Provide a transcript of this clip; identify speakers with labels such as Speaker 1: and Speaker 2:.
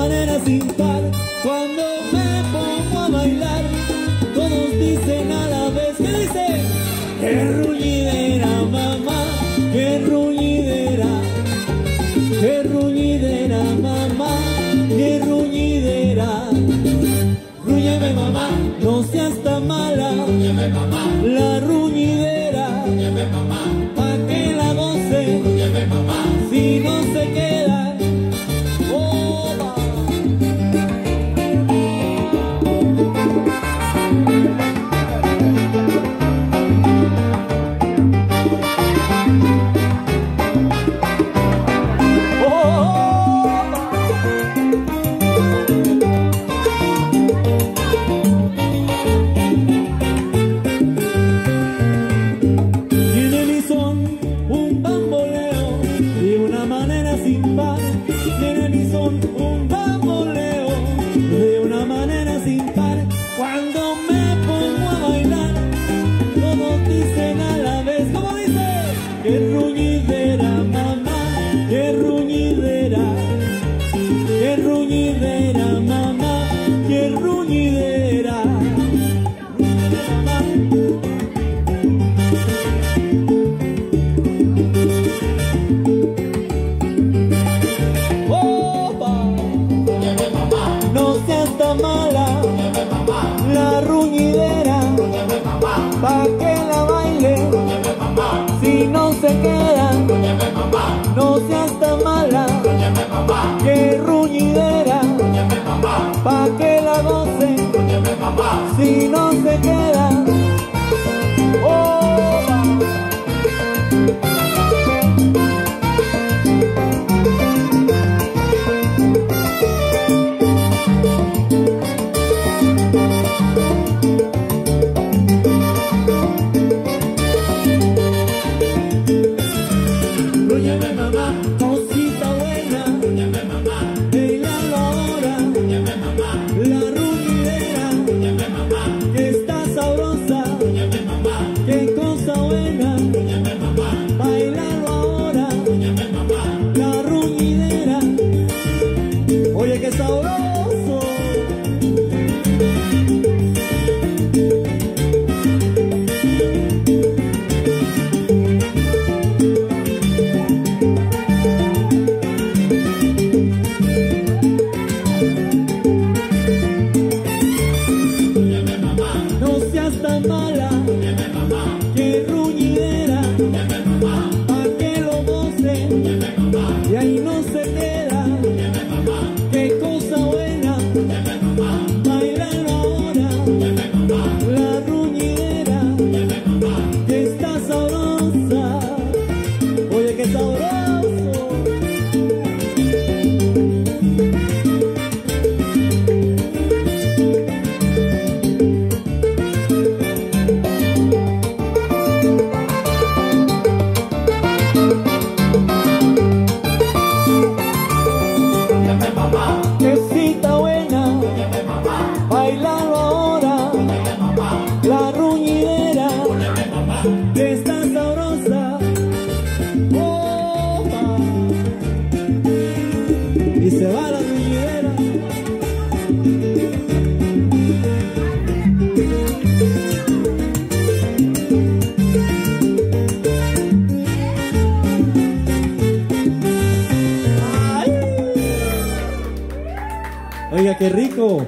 Speaker 1: manera sin par cuando me pongo a bailar.
Speaker 2: Un
Speaker 1: Y se va la. Ay. Oiga, qué rico.